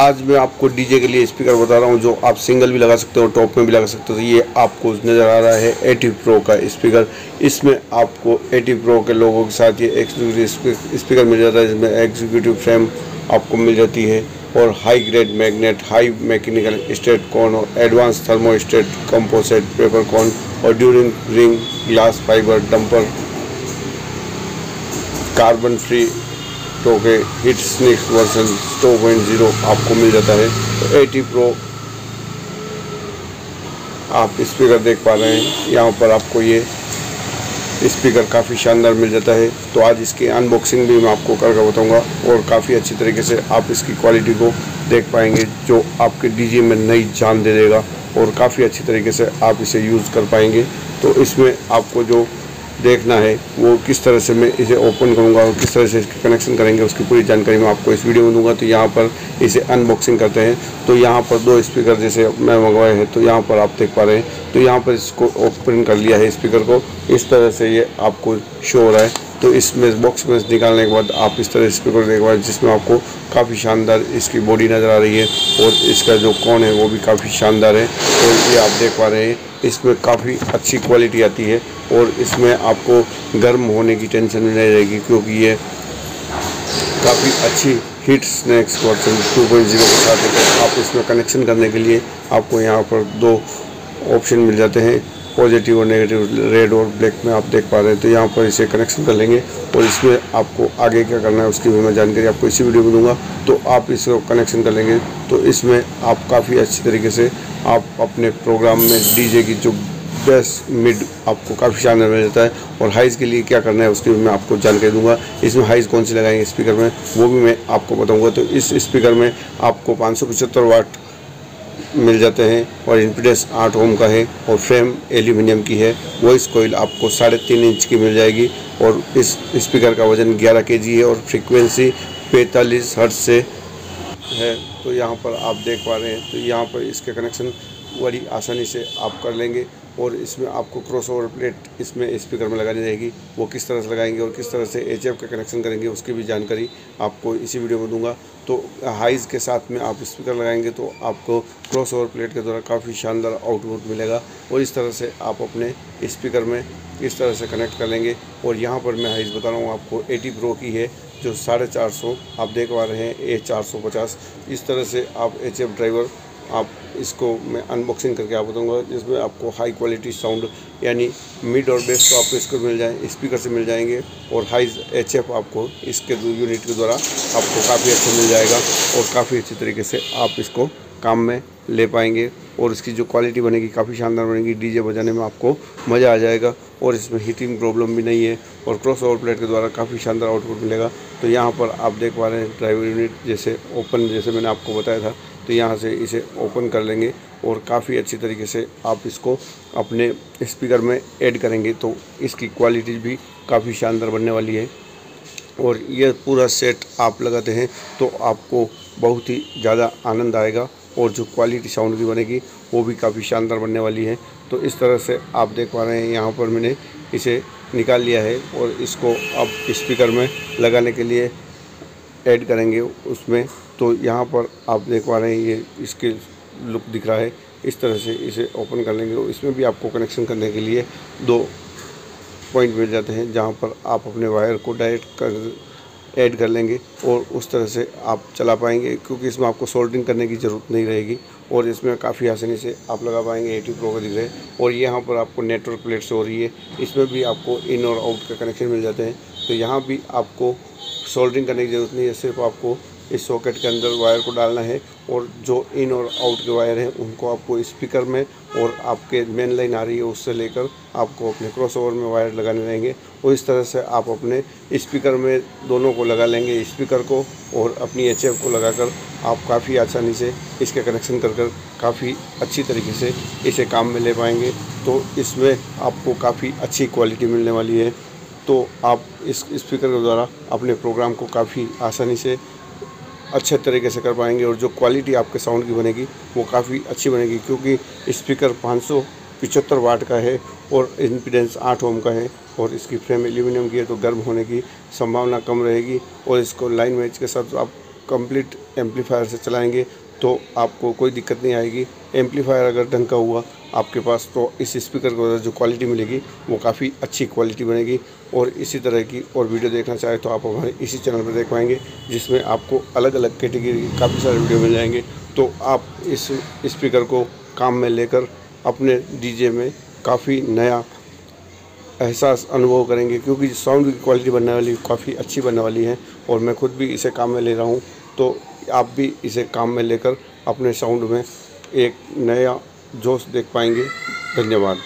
आज मैं आपको डीजे के लिए स्पीकर बता रहा हूँ, जो आप सिंगल भी लगा सकते हो टॉप में भी लगा सकते हो तो ये आपको नज़र आ रहा है एटी प्रो का स्पीकर इसमें आपको एटी प्रो के लोगों के साथ ये एग्जीक्यूटिव स्पीकर मिल जाता है, जिसमें एग्जीक्यूटिव फ्रेम आपको मिल जाती है, और high grade magnet high mechanical state cone और advance thermostat composite paper cone और during ring glass fibre damper carbon free तो के हिट स्निक्स पॉइंट ज़ीरो आपको मिल जाता है। तो एटी प्रो आप स्पीकर देख पा रहे हैं। यहाँ पर आपको ये स्पीकर काफ़ी शानदार मिल जाता है। तो आज इसकी अनबॉक्सिंग भी मैं आपको करके बताऊँगा और काफ़ी अच्छी तरीके से आप इसकी क्वालिटी को देख पाएँगे, जो आपके डीजे में नई जान दे देगा और काफ़ी अच्छी तरीके से आप इसे यूज़ कर पाएँगे। तो इसमें आपको जो देखना है, वो किस तरह से मैं इसे ओपन करूँगा और किस तरह से इसके कनेक्शन करेंगे, उसकी पूरी जानकारी मैं आपको इस वीडियो में दूँगा। तो यहाँ पर इसे अनबॉक्सिंग करते हैं। तो यहाँ पर दो स्पीकर जैसे मैं मंगवाए हैं तो यहाँ पर आप देख पा रहे हैं। तो यहाँ पर इसको ओपन कर लिया है स्पीकर को। इस तरह से ये आपको शो हो रहा है। तो इसमें बॉक्स में निकालने के बाद आप इस तरह स्पीकर देख पा जिसमें आपको काफ़ी शानदार इसकी बॉडी नज़र आ रही है और इसका जो कौन है वो भी काफ़ी शानदार है और ये आप देख पा रहे हैं, इसमें काफ़ी अच्छी क्वालिटी आती है और इसमें आपको गर्म होने की टेंशन नहीं रहेगी क्योंकि ये काफ़ी अच्छी heat snacks version two point zero के साथ आप इसमें कनेक्शन करने के लिए आपको यहाँ पर दो ऑप्शन मिल जाते हैं। पॉजिटिव और नेगेटिव, रेड और ब्लैक में आप देख पा रहे हैं तो यहाँ पर इसे कनेक्शन कर लेंगे और इसमें आपको आगे क्या करना है, उसकी भी मैं जानकारी आपको इसी वीडियो में दूँगा। तो आप इसको कनेक्शन कर लेंगे तो इसमें आप काफ़ी अच्छी तरीके से आप अपने प्रोग्राम में डीजे की जो बेस्ट मिड आपको काफ़ी शानदार मिल जाता है और हाइज के लिए क्या करना है, उसकी भी मैं आपको जानकारी दूँगा। इसमें हाइज कौन सी लगाएँगे स्पीकर में, वो भी मैं आपको बताऊँगा। तो इस स्पीकर में आपको पाँच सौ पचहत्तर वाट मिल जाते हैं और इम्पीडेंस आठ ओम का है और फ्रेम एल्यूमिनियम की है। वॉइस कोयल आपको साढ़े तीन इंच की मिल जाएगी और इस स्पीकर का वज़न 11 के है और फ्रीक्वेंसी पैंतालीस हर्ट से है। तो यहाँ पर आप देख पा रहे हैं। तो यहाँ पर इसके कनेक्शन बड़ी आसानी से आप कर लेंगे और इसमें आपको क्रॉस ओवर प्लेट इसमें स्पीकर में लगानी रहेगी। वो किस तरह से लगाएँगे और किस तरह से एच का कनेक्शन करेंगे, उसकी भी जानकारी आपको इसी वीडियो में दूँगा। तो हाइज के साथ में आप स्पीकर लगाएँगे तो आपको क्रॉस ओवर प्लेट के द्वारा काफ़ी शानदार आउटपुट मिलेगा और इस तरह से आप अपने स्पीकर में इस तरह से कनेक्ट कर लेंगे। और यहाँ पर मैं हाइज बता रहा हूँ, आपको एटी प्रो की है, जो साढ़े चार सौ, आप देख पा रहे हैं ए चार सौ पचास। इस तरह से आप एच ड्राइवर आप इसको मैं अनबॉक्सिंग करके आप बताऊँगा, जिसमें आपको हाई क्वालिटी साउंड यानी मिड और बेस तो आपको इसको मिल जाए स्पीकर से मिल जाएँगे, और हाई एचएफ आपको इसके यूनिट के द्वारा आपको काफ़ी अच्छा मिल जाएगा, और काफ़ी अच्छी तरीके से आप इसको काम में ले पाएँगे, और इसकी जो क्वालिटी बनेगी, काफ़ी शानदार बनेगी डीजे बजाने में आपको मज़ा आ जाएगा, और इसमें हीटिंग प्रॉब्लम भी नहीं है, और क्रॉस ओवर प्लेट के द्वारा काफ़ी शानदार आउटपुट मिलेगा। तो यहाँ पर आप देख पा रहे हैं ड्राइवर यूनिट जैसे ओपन जैसे मैंने आपको बताया था तो यहाँ से इसे ओपन कर लेंगे और काफ़ी अच्छी तरीके से आप इसको अपने स्पीकर में ऐड करेंगे तो इसकी क्वालिटी भी काफ़ी शानदार बनने वाली है। और यह पूरा सेट आप लगाते हैं तो आपको बहुत ही ज़्यादा आनंद आएगा और जो क्वालिटी साउंड की बनेगी वो भी काफ़ी शानदार बनने वाली है। तो इस तरह से आप देख पा रहे हैं यहाँ पर मैंने इसे निकाल लिया है और इसको अब स्पीकर में लगाने के लिए ऐड करेंगे उसमें तो यहाँ पर आप देख पा रहे हैं ये इसके लुक दिख रहा है। इस तरह से इसे ओपन कर लेंगे इसमें भी आपको कनेक्शन करने के लिए दो पॉइंट मिल जाते हैं, जहाँ पर आप अपने वायर को डायरेक्ट कर, ऐड कर लेंगे और उस तरह से आप चला पाएँगे, क्योंकि इसमें आपको सोल्डरिंग करने की ज़रूरत नहीं रहेगी और इसमें काफ़ी आसानी से आप लगा पाएँगे एटी प्रो का दिख रहे और यहाँ पर आपको नेटवर्क प्लेट्स हो रही है, इसमें भी आपको इन और आउट का कनेक्शन मिल जाते हैं। तो यहाँ भी आपको सोल्डरिंग करने की ज़रूरत नहीं है, सिर्फ़ आपको इस सॉकेट के अंदर वायर को डालना है और जो इन और आउट के वायर हैं, उनको आपको स्पीकर में और आपके मेन लाइन आ रही है, उससे लेकर आपको अपने क्रॉस ओवर में वायर लगाने रहेंगे। और इस तरह से आप अपने स्पीकर में दोनों को लगा लेंगे स्पीकर को और अपनी एचएफ को लगाकर आप काफ़ी आसानी से इसके कनेक्शन कर कर काफ़ी अच्छी तरीके से इसे काम में ले पाएँगे। तो इसमें आपको काफ़ी अच्छी क्वालिटी मिलने वाली है। तो आप इस स्पीकर के द्वारा अपने प्रोग्राम को काफ़ी आसानी से अच्छे तरीके से कर पाएँगे और जो क्वालिटी आपके साउंड की बनेगी, वो काफ़ी अच्छी बनेगी क्योंकि स्पीकर पाँच सौ पिचहत्तर वाट का है और इम्पीडेंस आठ ओम का है और इसकी फ्रेम एल्यूमिनियम की है तो गर्म होने की संभावना कम रहेगी और इसको लाइन मैच के साथ आप कंप्लीट एम्पलीफायर से चलाएँगे तो आपको कोई दिक्कत नहीं आएगी। एम्पलीफायर अगर ढंग का हुआ आपके पास तो इस स्पीकर को जो क्वालिटी मिलेगी, वो काफ़ी अच्छी क्वालिटी बनेगी। और इसी तरह की और वीडियो देखना चाहे तो आप हमारे इसी चैनल पर देख पाएँगे, जिसमें आपको अलग अलग कैटेगरी की काफ़ी सारे वीडियो मिल जाएँगे। तो आप इस स्पीकर को काम में लेकर अपने डीजे में काफ़ी नया एहसास अनुभव करेंगे, क्योंकि साउंड की क्वालिटी बनने वाली काफ़ी अच्छी बनने वाली है। और मैं खुद भी इसे काम में ले रहा हूँ। तो आप भी इसे काम में लेकर अपने साउंड में एक नया जोश देख पाएँगे। धन्यवाद।